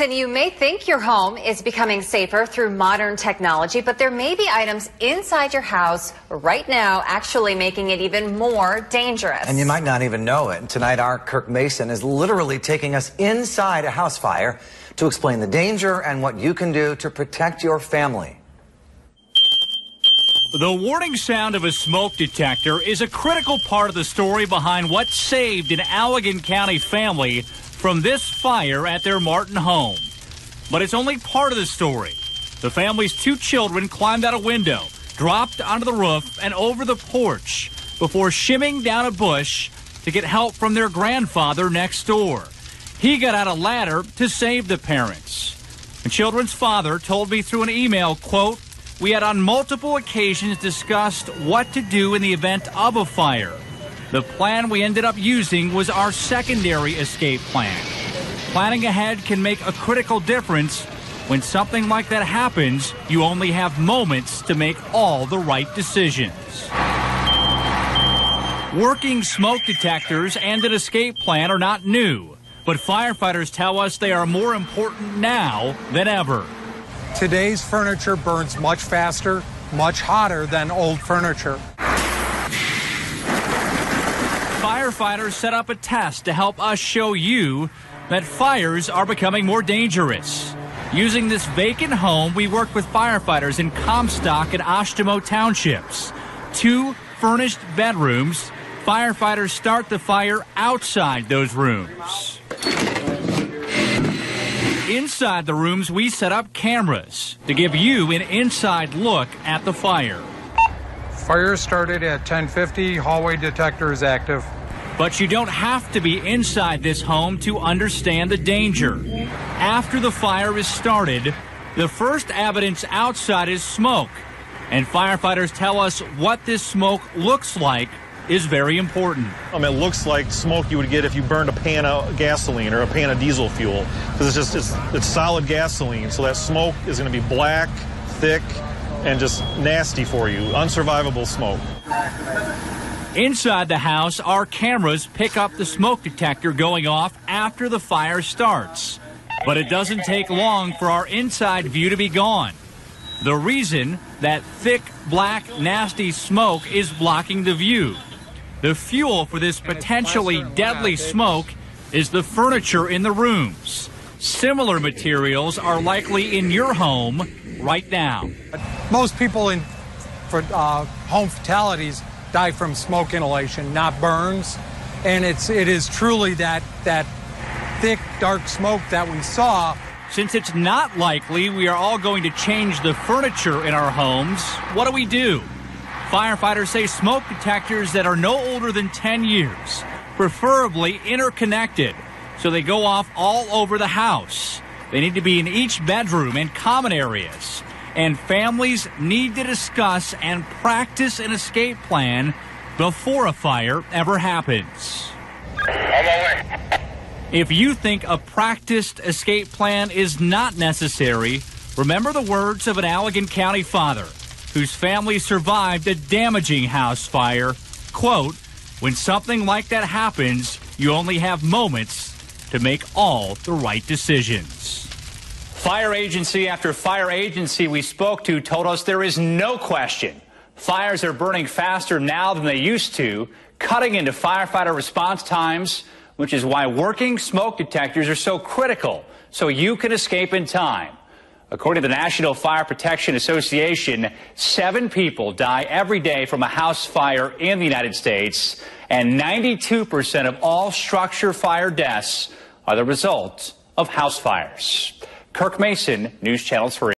And you may think your home is becoming safer through modern technology, but there may be items inside your house right now actually making it even more dangerous. And you might not even know it. Tonight, our Kirk Mason is literally taking us inside a house fire to explain the danger and what you can do to protect your family. The warning sound of a smoke detector is a critical part of the story behind what saved an Allegan County family from this fire at their Martin home. But it's only part of the story. The family's two children climbed out a window, dropped onto the roof and over the porch before shimming down a bush to get help from their grandfather next door. He got out a ladder to save the parents. The children's father told me through an email, quote, we had on multiple occasions discussed what to do in the event of a fire. The plan we ended up using was our secondary escape plan. Planning ahead can make a critical difference. When something like that happens, you only have moments to make all the right decisions. Working smoke detectors and an escape plan are not new, but firefighters tell us they are more important now than ever. Today's furniture burns much faster, much hotter than old furniture firefighters set up a test to help us show you that fires are becoming more dangerous. Using this vacant home, we worked with firefighters in Comstock and Oshtemo townships. Two furnished bedrooms. Firefighters start the fire outside those rooms. Inside the rooms, we set up cameras to give you an inside look at the fire. Fire started at 1050. Hallway detector is active. But you don't have to be inside this home to understand the danger. After the fire is started, the first evidence outside is smoke. And firefighters tell us what this smoke looks like is very important. Um, it looks like smoke you would get if you burned a pan of gasoline or a pan of diesel fuel because it's just it's, it's solid gasoline. So that smoke is going to be black, thick, and just nasty for you. Unsurvivable smoke. Inside the house, our cameras pick up the smoke detector going off after the fire starts. But it doesn't take long for our inside view to be gone. The reason that thick, black, nasty smoke is blocking the view. The fuel for this potentially deadly smoke is the furniture in the rooms. Similar materials are likely in your home right now. Most people in for uh, home fatalities die from smoke inhalation, not burns. And it's it is truly that that thick, dark smoke that we saw. Since it's not likely we are all going to change the furniture in our homes, what do we do? Firefighters say smoke detectors that are no older than 10 years, preferably interconnected, so they go off all over the house. They need to be in each bedroom and common areas. And families need to discuss and practice an escape plan before a fire ever happens. If you think a practiced escape plan is not necessary, remember the words of an Allegan County father whose family survived a damaging house fire. Quote, when something like that happens, you only have moments to make all the right decisions. Fire agency after fire agency we spoke to told us there is no question fires are burning faster now than they used to, cutting into firefighter response times, which is why working smoke detectors are so critical so you can escape in time. According to the National Fire Protection Association, seven people die every day from a house fire in the United States, and 92% of all structure fire deaths are the result of house fires. Kirk Mason, News Channel 3.